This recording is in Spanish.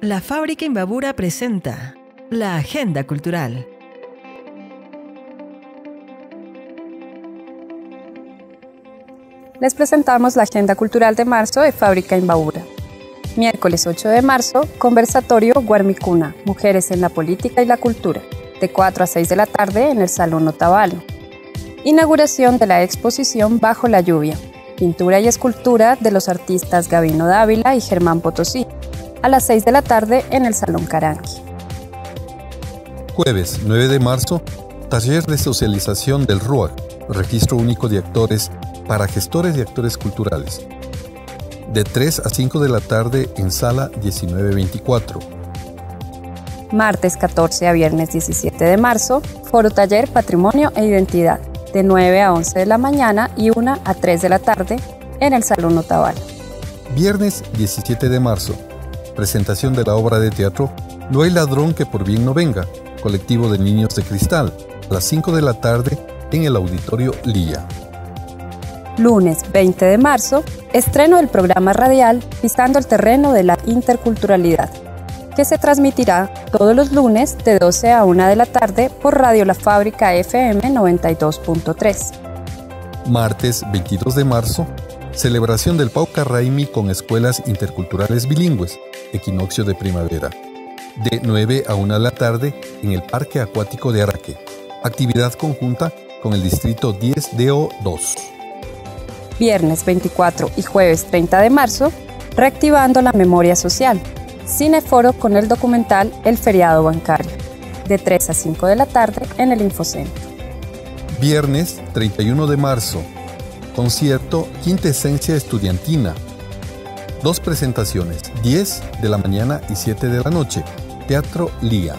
La Fábrica Imbabura presenta la Agenda Cultural. Les presentamos la Agenda Cultural de marzo de Fábrica Imbabura. Miércoles 8 de marzo, conversatorio Guarmicuna, Mujeres en la Política y la Cultura, de 4 a 6 de la tarde en el Salón Otavalo. Inauguración de la exposición Bajo la Lluvia, pintura y escultura de los artistas Gabino Dávila y Germán Potosí, a las 6 de la tarde en el Salón Caranqui. Jueves 9 de marzo, taller de socialización del RUAC, Registro Único de Actores para gestores y actores culturales, de 3 a 5 de la tarde en sala 1924. Martes 14 a viernes 17 de marzo, Foro Taller Patrimonio e Identidad, de 9 a 11 de la mañana y 1 a 3 de la tarde en el Salón Otavalo. Viernes 17 de marzo, presentación de la obra de teatro No hay ladrón que por bien no venga, colectivo de niños de cristal, a las 5 de la tarde en el auditorio Lía. Lunes 20 de marzo, estreno del programa radial Pisando el terreno de la interculturalidad, que se transmitirá todos los lunes de 12 a 1 de la tarde por Radio La Fábrica FM 92.3. Martes 22 de marzo, celebración del Pauca Raimi con escuelas interculturales bilingües, equinoccio de primavera, de 9 a 1 de la tarde en el Parque Acuático de Araque, actividad conjunta con el Distrito 10 DO2. Viernes 24 y jueves 30 de marzo, reactivando la memoria social, cineforo con el documental El feriado bancario, de 3 a 5 de la tarde en el Infocentro. Viernes 31 de marzo, concierto Quintesencia Estudiantina. Dos presentaciones, 10 de la mañana y 7 de la noche. Teatro Lía.